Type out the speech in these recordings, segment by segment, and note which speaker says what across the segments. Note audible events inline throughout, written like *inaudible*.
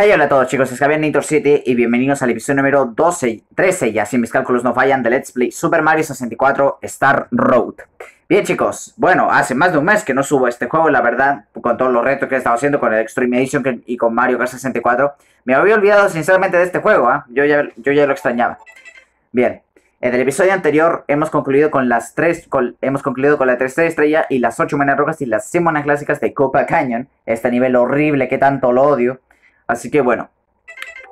Speaker 1: Hey, hola a todos chicos, es Javier Nator City y bienvenidos al episodio número 12, 13 ya, si mis cálculos no fallan, de Let's Play Super Mario 64 Star Road. Bien chicos, bueno, hace más de un mes que no subo este juego, la verdad, con todos los retos que he estado haciendo con el Extreme Edition y con Mario Kart 64. Me había olvidado sinceramente de este juego, ¿eh? yo, ya, yo ya lo extrañaba. Bien, en el episodio anterior hemos concluido con las tres, hemos concluido con la tercera estrella y las ocho monedas rocas y las 100 monedas clásicas de Copa Canyon, este nivel horrible que tanto lo odio. Así que bueno,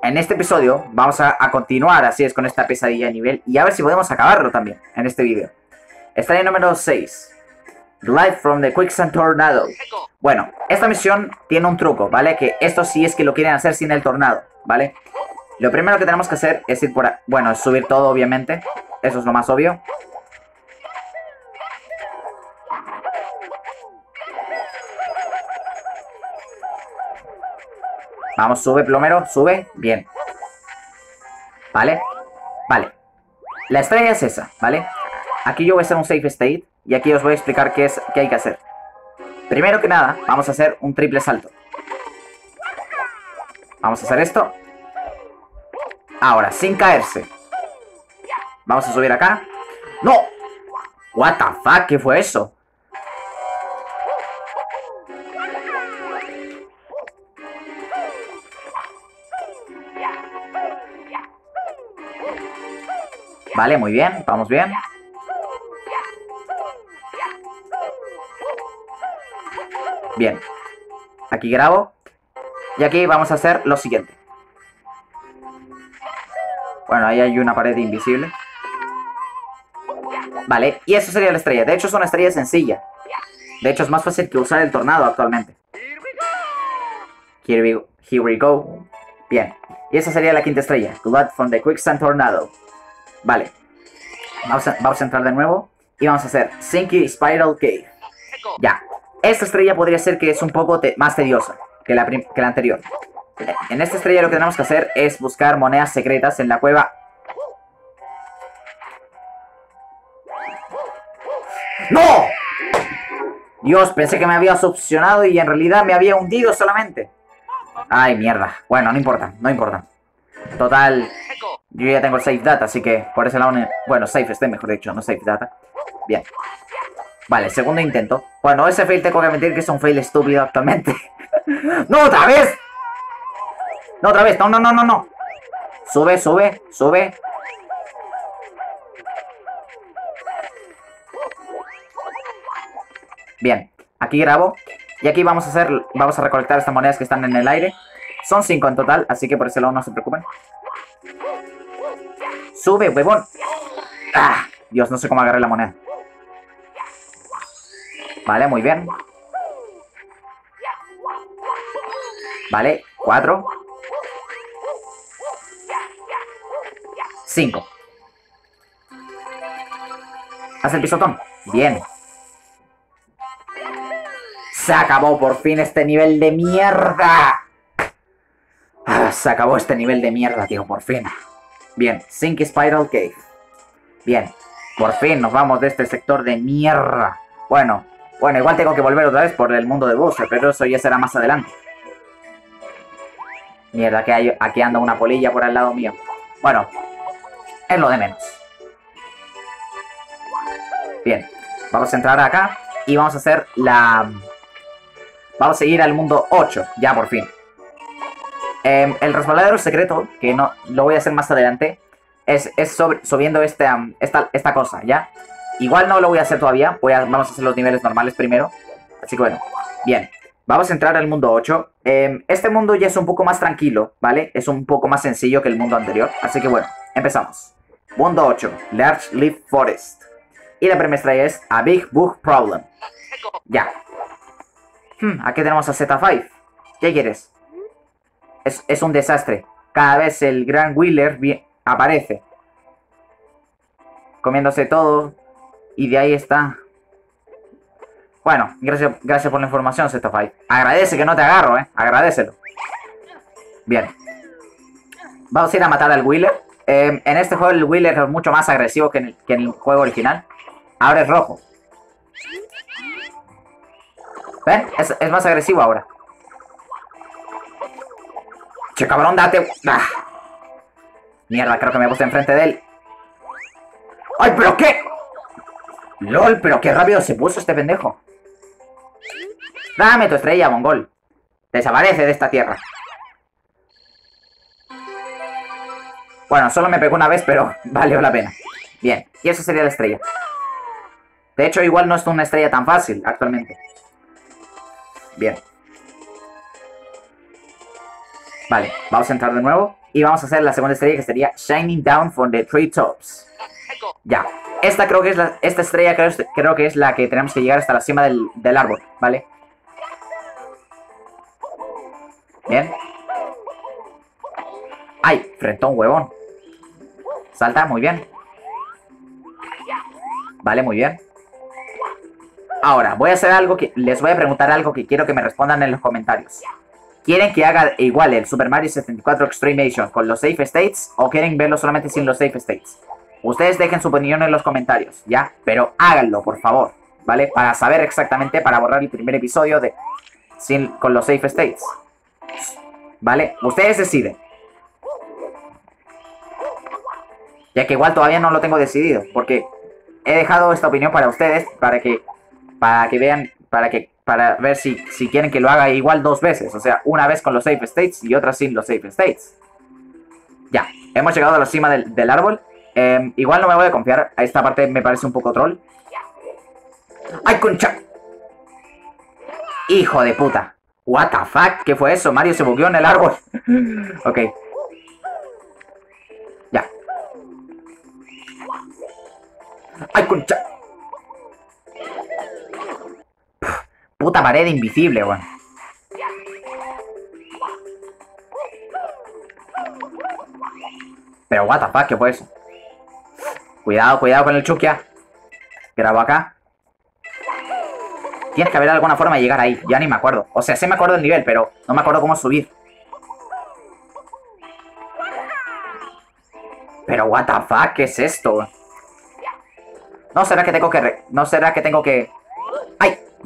Speaker 1: en este episodio vamos a, continuar, así es, con esta pesadilla de nivel y a ver si podemos acabarlo también en este vídeo. Estrella número 6. Life from the Quicksand Tornado. Bueno, esta misión tiene un truco, ¿vale? Que esto sí es que lo quieren hacer sin el tornado, ¿vale? Lo primero que tenemos que hacer es ir por... Bueno, es subir todo, obviamente. Eso es lo más obvio. Vamos, sube, plomero, sube. Bien. ¿Vale? Vale. La estrella es esa, ¿vale? Aquí yo voy a hacer un safe state y aquí os voy a explicar qué, es, qué hay que hacer. Primero que nada, vamos a hacer un triple salto. Vamos a hacer esto. Ahora, sin caerse. Vamos a subir acá. ¡No! What the fuck, ¿qué fue eso? Vale, muy bien, vamos bien. Bien. Aquí grabo. Y aquí vamos a hacer lo siguiente. Bueno, ahí hay una pared invisible. Vale, y eso sería la estrella. De hecho, es una estrella sencilla. De hecho, es más fácil que usar el tornado actualmente. Here we go. Here we go. Bien. Y esa sería la quinta estrella. Blood from the Quicksand Tornado. Vale. Vamos a, entrar de nuevo. Y vamos a hacer Sinky Spiral Cave. Ya. Esta estrella podría ser que es un poco más tediosa que la, que la anterior. En esta estrella lo que tenemos que hacer es buscar monedas secretas en la cueva. ¡No! Dios, pensé que me había succionado y en realidad me había hundido solamente. Ay, mierda. Bueno, no importa, no importa. Total, yo ya tengo el safe data, así que por ese lado... Bueno, safe este mejor dicho, no safe data. Bien. Vale, segundo intento. Bueno, ese fail tengo que admitir que es un fail estúpido actualmente. *laughs* ¡No, otra vez! No, otra vez, no, no, no, no, no. Sube, sube, sube. Bien, aquí grabo. Y aquí vamos a hacer, vamos a recolectar estas monedas que están en el aire. Son cinco en total, así que por ese lado no se preocupen. Sube, huevón. Ah, Dios, no sé cómo agarré la moneda. Vale, muy bien. Vale, cuatro. Cinco. Haz el pisotón. Bien. Se acabó por fin este nivel de mierda. Ah, se acabó este nivel de mierda, tío, por fin. Bien, Sink Spiral Cave. Bien, por fin nos vamos de este sector de mierda. Bueno, bueno, igual tengo que volver otra vez por el mundo de Bowser, pero eso ya será más adelante. Mierda, que hay, aquí anda una polilla por al lado mío. Bueno, es lo de menos. Bien, vamos a entrar acá y vamos a hacer la... Vamos a seguir al mundo 8, ya por fin. Em, el resbaladero secreto, que no lo voy a hacer más adelante, es, subiendo este, esta, cosa, ¿ya? Igual no lo voy a hacer todavía, vamos a hacer los niveles normales primero. Así que bueno, bien. Vamos a entrar al mundo 8. Em, este mundo ya es un poco más tranquilo, ¿vale? Es un poco más sencillo que el mundo anterior. Así que bueno, empezamos. Mundo 8, Large Leaf Forest. Y la primera estrella es A Big Bug Problem. Ya. Hmm, aquí tenemos a Z5. ¿Qué quieres? Es, un desastre. Cada vez el gran Wheeler aparece. Comiéndose todo. Y de ahí está. Bueno, gracias, gracias por la información, Fight. Agradece que no te agarro, eh. Agradecelo. Bien. Vamos a ir a matar al Wheeler. Em, en este juego el Wheeler es mucho más agresivo que en, el, juego original. Ahora es rojo. ¿Ven? es más agresivo ahora. Che, cabrón, date. Ah. Mierda, creo que me puesto enfrente de él. ¡Ay, pero qué! ¡Lol! Pero qué rápido se puso este pendejo. Dame tu estrella, mongol. Desaparece de esta tierra. Bueno, solo me pegó una vez, pero *laughs* valió la pena. Bien, y eso sería la estrella. De hecho, igual no es una estrella tan fácil actualmente. Bien. Vale, vamos a entrar de nuevo. Y vamos a hacer la segunda estrella que sería Shining Down from the Tree Tops. Ya. Esta creo que es la, esta estrella creo, que es la que tenemos que llegar hasta la cima del, del árbol, ¿vale? Bien. ¡Ay! Frentón, huevón. Salta, muy bien. Vale, muy bien. Ahora, voy a hacer algo que... Les voy a preguntar algo que quiero que me respondan en los comentarios. ¿Quieren que haga igual el Super Mario 64 Extreme con los Safe States? ¿O quieren verlo solamente sin los Safe States? Ustedes dejen su opinión en los comentarios, ¿ya? Pero háganlo, por favor, ¿vale? Para saber exactamente, para borrar el primer episodio de... Sin, con los Safe States. ¿Vale? Ustedes deciden. Ya que igual todavía no lo tengo decidido. Porque he dejado esta opinión para ustedes. Para que. Para que vean. Para que. Para ver si, si quieren que lo haga igual dos veces. O sea, una vez con los safe states y otra sin los safe states. Ya. Hemos llegado a la cima del, árbol. Em, igual no me voy a confiar. A esta parte me parece un poco troll. ¡Ay, concha! Hijo de puta. What the fuck? ¿Qué fue eso? Mario se bugueó en el árbol. *laughs* ok. Ya. ¡Ay, concha! Puta pared invisible, weón. Pero what the fuck, ¿qué fue eso? Cuidado, cuidado con el Chukia. Grabo acá. Tiene que haber alguna forma de llegar ahí. Ya ni me acuerdo. O sea, sí me acuerdo del nivel, pero no me acuerdo cómo subir. Pero what the fuck, ¿qué es esto? No será que tengo que... No será que tengo que...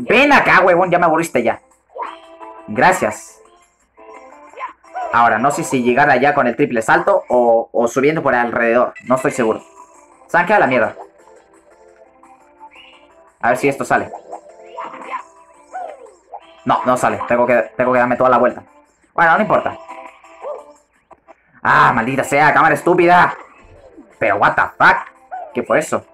Speaker 1: Ven acá, huevón, ya me aburriste ya. Gracias. Ahora, no sé si llegar allá con el triple salto o, subiendo por alrededor. No estoy seguro. ¿Saben? A la mierda. A ver si esto sale. No, no sale. Tengo que, tengo que darme toda la vuelta. Bueno, no importa. Ah, maldita sea, cámara estúpida. Pero what the fuck. ¿Qué fue eso?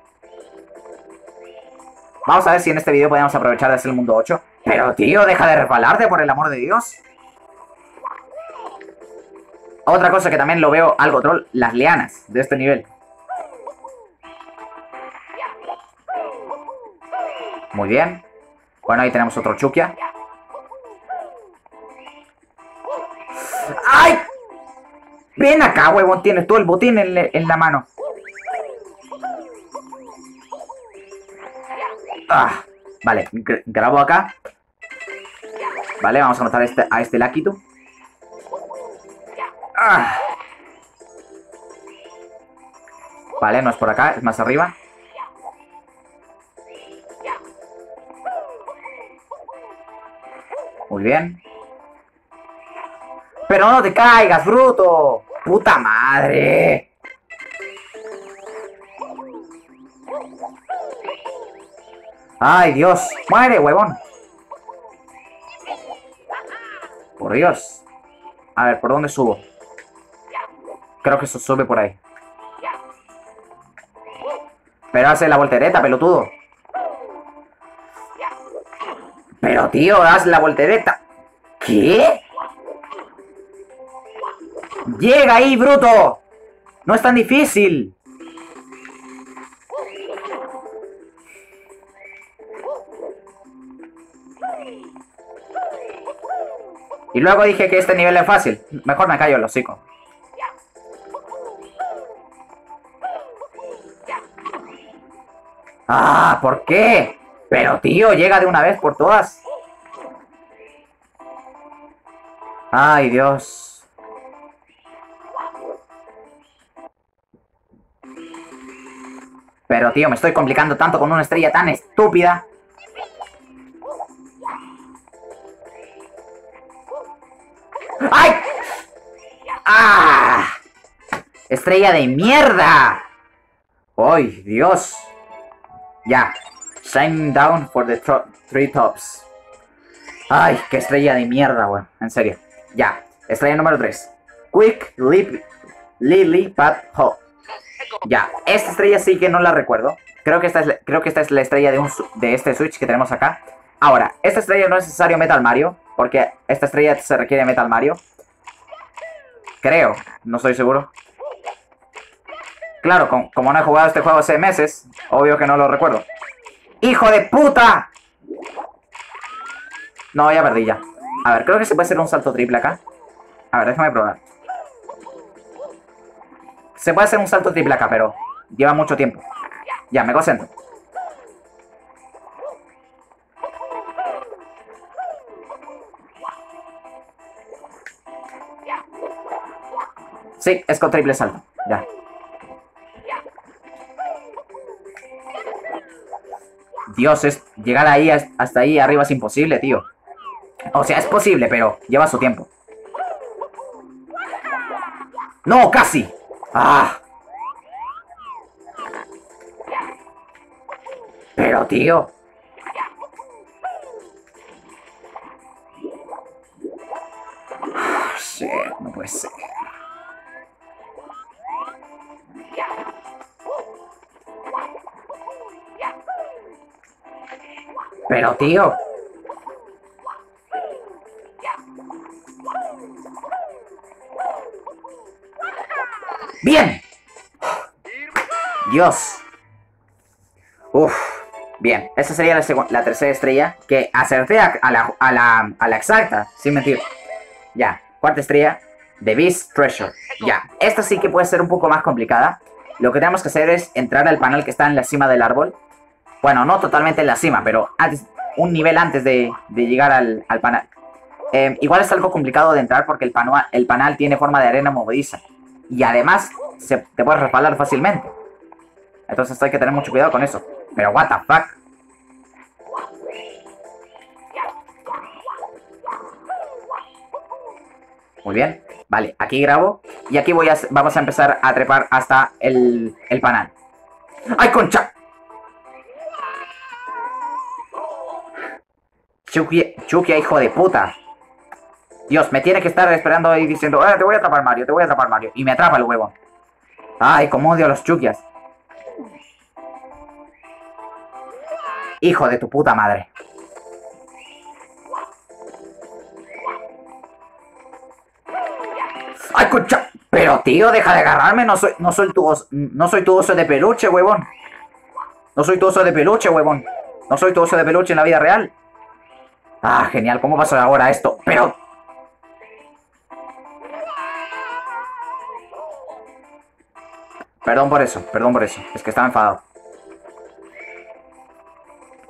Speaker 1: Vamos a ver si en este video podemos aprovechar de hacer el mundo 8. Pero tío, deja de resbalarte por el amor de Dios. Otra cosa que también lo veo algo troll, las lianas de este nivel. Muy bien. Bueno, ahí tenemos otro Chukia. ¡Ay! Ven acá, huevón, tienes todo el botín en, la mano. Ah, vale, grabo acá. Vale, vamos a anotar este, a este Laquito. Ah. Vale, no es por acá, es más arriba. Muy bien. Pero no te caigas, bruto. Puta madre. Ay, Dios. Muere, huevón. Por Dios. A ver, ¿por dónde subo? Creo que eso sube por ahí. Pero hace la voltereta, pelotudo. Pero, tío, haz la voltereta. ¿Qué? ¡Llega ahí, bruto! No es tan difícil. Y luego dije que este nivel es fácil. Mejor me callo el hocico. Ah, ¿por qué? Pero tío, llega de una vez por todas. Ay, Dios. Pero, tío, me estoy complicando tanto con una estrella tan estúpida. ¡Estrella de mierda! ¡Ay, Dios! Ya. Shine down for the three tops. Ay, qué estrella de mierda, weón. En serio. Ya. Estrella número 3. Quick Lip Lily Pad Hop. Ya. Esta estrella sí que no la recuerdo. Creo que esta es, creo que esta es la estrella de, de este Switch que tenemos acá. Ahora, esta estrella no es necesario Metal Mario. Porque esta estrella se requiere Metal Mario. Creo. No estoy seguro. Claro, como no he jugado este juego hace meses, obvio que no lo recuerdo. ¡Hijo de puta! No, ya perdí ya. A ver, creo que se puede hacer un salto triple acá. A ver, déjame probar. Se puede hacer un salto triple acá, pero lleva mucho tiempo. Ya, me concentro. Sí, es con triple salto. Ya. Dios, es llegar ahí hasta ahí arriba es imposible, tío. O sea, es posible, pero lleva su tiempo. ¡No, casi! ¡Ah! Pero, tío... Pero, tío... ¡Bien! Dios. Uf. Bien, esa sería la, tercera estrella. Que acerté a, la, a, la, a la exacta, sin mentir. Ya, cuarta estrella. The Beast Treasure. Ya, esta sí que puede ser un poco más complicada. Lo que tenemos que hacer es entrar al panel que está en la cima del árbol. Bueno, no totalmente en la cima, pero un nivel antes de, llegar al, panel. Em, igual es algo complicado de entrar porque el, el panel tiene forma de arena movediza. Y además se, te puedes respaldar fácilmente. Entonces hay que tener mucho cuidado con eso. Pero what the fuck. Muy bien. Vale, aquí grabo. Y aquí voy vamos a empezar a trepar hasta el, el panal. ¡Ay, concha! Chucky, Chucky, hijo de puta. Dios, me tiene que estar esperando ahí diciendo, eh, te voy a atrapar Mario, te voy a atrapar Mario. Y me atrapa el huevo. Ay, cómo odio a los Chukias. Hijo de tu puta madre. ¡Ay, concha! Pero tío, deja de agarrarme, no soy, no soy tu no soy tu oso de peluche, huevón. No soy tu oso de peluche, huevón. No soy tu oso de peluche en la vida real. Ah, genial, ¿cómo pasa ahora esto? Pero... Perdón por eso, perdón por eso. Es que estaba enfadado.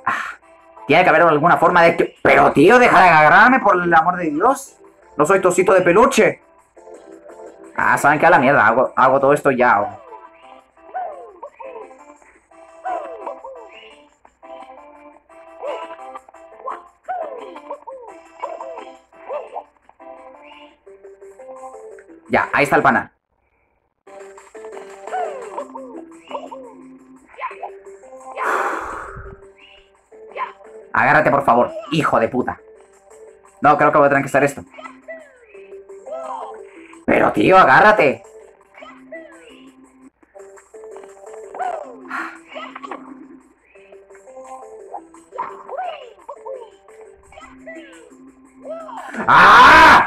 Speaker 1: Ah, tiene que haber alguna forma de que... Pero tío, deja de agarrarme por el amor de Dios. No soy tosito de peluche. Ah, saben que a la mierda. Hago, hago todo esto ya. Ahí está el panal. Agárrate, por favor, hijo de puta. No, creo que voy a tener que hacer esto. Pero, tío, agárrate. ¡Ah!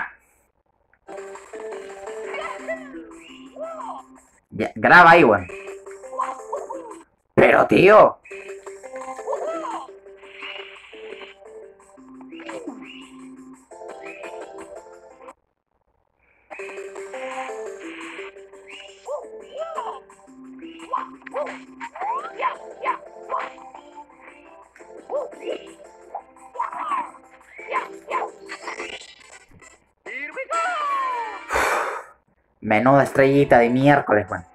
Speaker 1: Graba ahí, weón. Pero, tío. Menuda estrellita de miércoles, weón.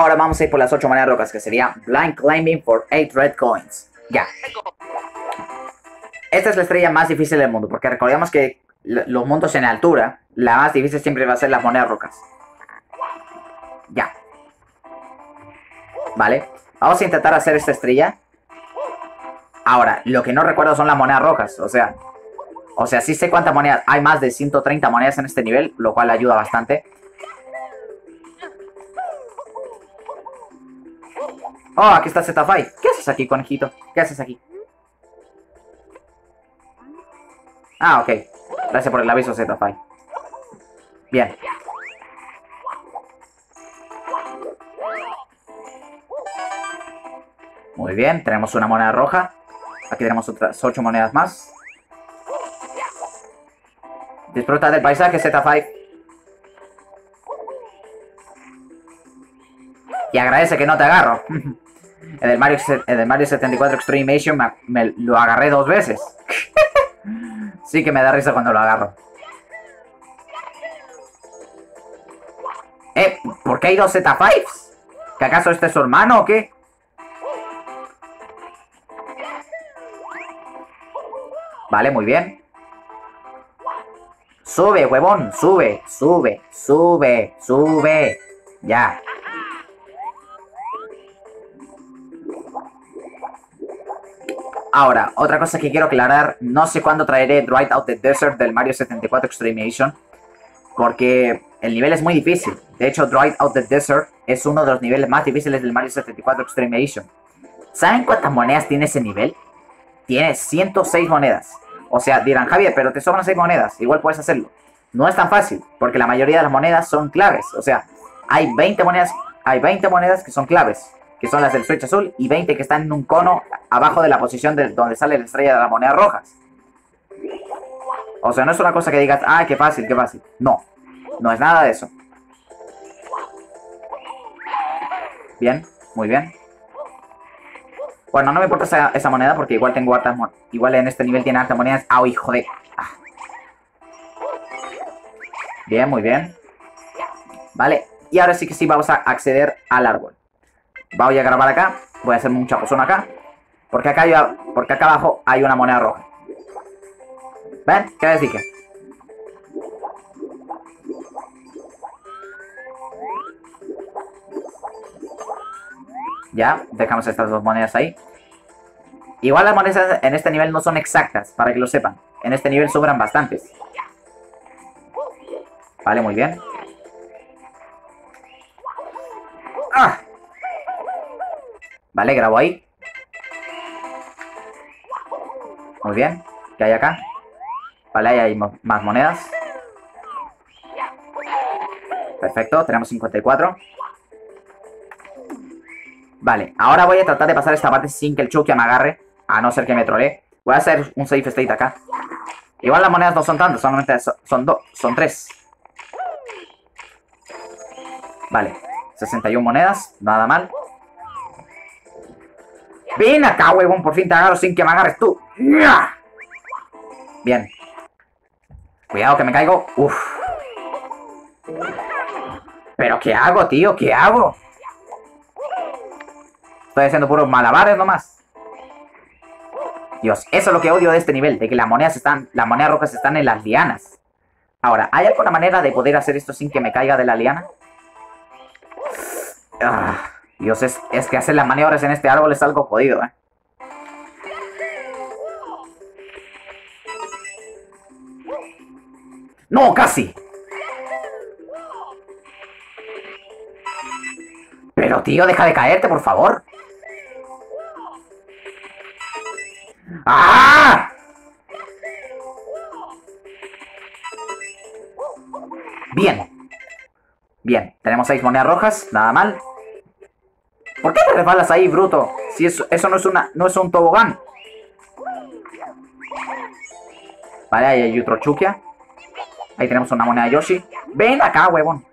Speaker 1: Ahora vamos a ir por las 8 monedas rocas, que sería Blind Climbing for 8 Red Coins. Ya. Esta es la estrella más difícil del mundo, porque recordemos que los mundos en altura, la más difícil siempre va a ser las monedas rocas. Ya. Vale. Vamos a intentar hacer esta estrella. Ahora, lo que no recuerdo son las monedas rojas. O sea, o sea, sí sé cuántas monedas. Hay más de 130 monedas en este nivel, lo cual ayuda bastante. Oh, aquí está Zetafai. ¿Qué haces aquí, conejito? ¿Qué haces aquí? Ah, ok. Gracias por el aviso, Zetafai. Bien. Muy bien, tenemos una moneda roja. Aquí tenemos otras 8 monedas más. Disfruta del paisaje, Z5. Y agradece que no te agarro. el, del Mario, el Mario 74 Extreme Mission me, lo agarré dos veces. *laughs* sí que me da risa cuando lo agarro. Eh, ¿por qué hay dos Z5s? ¿Que acaso este es su hermano o qué? Vale, muy bien. Sube, huevón, sube, sube, sube, sube. Ya. Ahora, otra cosa que quiero aclarar, no sé cuándo traeré Drive Out the Desert del Mario 74 Extreme Edition, porque el nivel es muy difícil. De hecho, Drive Out the Desert es uno de los niveles más difíciles del Mario 74 Extreme Edition. ¿Saben cuántas monedas tiene ese nivel? Tiene 106 monedas. O sea, dirán, Javier, pero te sobran 6 monedas, igual puedes hacerlo. No es tan fácil, porque la mayoría de las monedas son claves. O sea, hay 20 monedas, hay 20 monedas que son claves que son las del switch azul, y 20 que están en un cono abajo de la posición de donde sale la estrella de las monedas rojas. O sea, no es una cosa que digas, ah, qué fácil, qué fácil. No, no es nada de eso. Bien, muy bien. Bueno, no me importa esa, moneda porque igual tengo hartas monedas. Igual en este nivel tiene hartas monedas. ¡Ah, hijo de! Ah. Bien, muy bien. Vale, y ahora sí que sí vamos a acceder al árbol. Voy a grabar acá. Voy a hacer mucha chapuzón acá. Porque acá, hay, porque acá abajo hay una moneda roja. ¿Ven? ¿Qué les dije? Ya, dejamos estas dos monedas ahí. Igual las monedas en este nivel no son exactas, para que lo sepan. En este nivel sobran bastantes. Vale, muy bien. ¡Ah! Vale, grabo ahí. Muy bien. ¿Qué hay acá? Vale, ahí hay más monedas. Perfecto, tenemos 54. Vale, ahora voy a tratar de pasar esta parte sin que el Chukia me agarre. A no ser que me trolee. Voy a hacer un safe state acá. Igual las monedas no son tantas, solamente son dos, son tres. Vale, 61 monedas, nada mal. Ven acá, huevón, por fin te agarro sin que me agarres tú. Bien. Cuidado que me caigo. Uf. ¿Pero qué hago, tío? ¿Qué hago? Estoy haciendo puros malabares nomás. Dios, eso es lo que odio de este nivel, de que las monedas están, las monedas rojas están en las lianas. Ahora, ¿hay alguna manera de poder hacer esto sin que me caiga de la liana? Ah. Dios, es, es que hacer las maniobras en este árbol es algo jodido, ¿eh? ¡No, casi! Pero, tío, deja de caerte, por favor. ¡Ah! Bien. Bien, tenemos seis monedas rojas, nada mal. ¿Por qué te resbalas ahí, bruto? Si eso, eso no es una, no es un tobogán. Vale, ahí hay otro Chukia. Ahí tenemos una moneda Yoshi. Ven acá, huevón.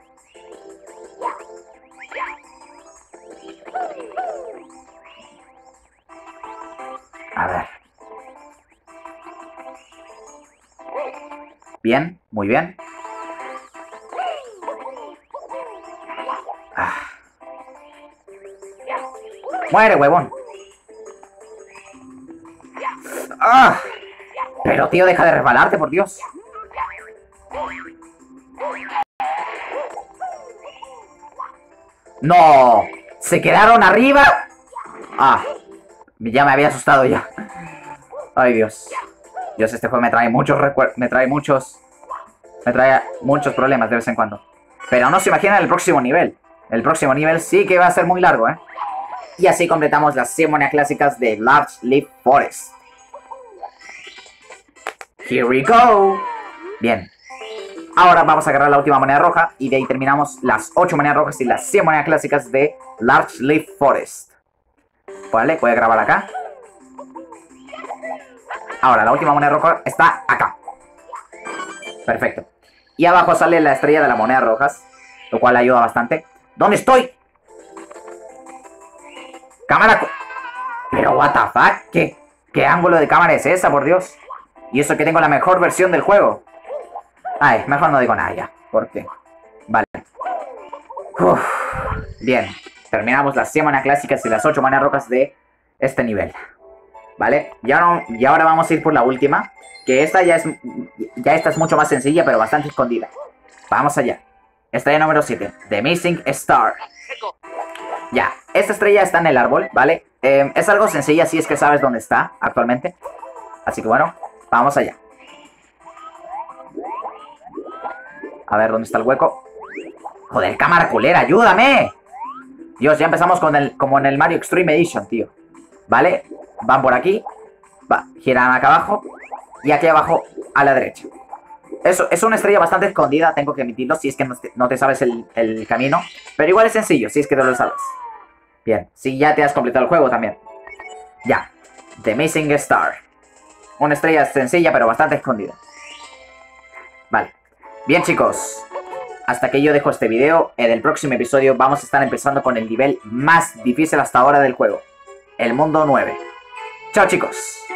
Speaker 1: A ver. Bien, muy bien. Muere, huevón. ¡Ah! Pero, tío, deja de resbalarte, por Dios. ¡No! ¿Se quedaron arriba? Ah, ya me había asustado ya. Ay, Dios. Dios, este juego me trae muchos recuerdos. Me trae muchos... Me trae muchos problemas de vez en cuando. Pero no se imaginan el próximo nivel. El próximo nivel sí que va a ser muy largo, ¿eh? Y así completamos las 100 monedas clásicas de Large Leaf Forest. Here we go. Bien. Ahora vamos a agarrar la última moneda roja y de ahí terminamos las 8 monedas rojas y las 100 monedas clásicas de Large Leaf Forest. Vale, voy a grabar acá. Ahora, la última moneda roja está acá. Perfecto. Y abajo sale la estrella de las monedas rojas, lo cual ayuda bastante. ¿Dónde estoy? Cámara... Pero, what the fuck? ¿Qué, ¿Qué ángulo de cámara es esa, por Dios? Y eso que tengo la mejor versión del juego. Ay, mejor no digo nada ya. ¿Por qué? Vale. Bien. Terminamos las 100 manas clásicas y las 8 manas rocas de este nivel. ¿Vale? Y ahora, y ahora vamos a ir por la última. Que esta ya es... Ya esta es mucho más sencilla, pero bastante escondida. Vamos allá. Estrella número 7. The Missing Star. Ya. Esta estrella está en el árbol, ¿vale? Eh, es algo sencilla si es que sabes dónde está actualmente. Así que bueno, vamos allá. A ver, ¿dónde está el hueco? Joder, cámara culera, ayúdame. Dios, ya empezamos con el, como en el Mario Extreme Edition, tío. ¿Vale? Van por aquí. Va, giran acá abajo. Y aquí abajo a la derecha. Eso, es una estrella bastante escondida, tengo que admitirlo, si es que no te, sabes el, el, camino. Pero igual es sencillo, si es que te lo sabes. Bien, si ya te has completado el juego también. Ya. The Missing Star. Una estrella sencilla, pero bastante escondida. Vale. Bien, chicos. Hasta que yo dejo este video, en el próximo episodio vamos a estar empezando con el nivel más difícil hasta ahora del juego. El mundo 9. Chao, chicos.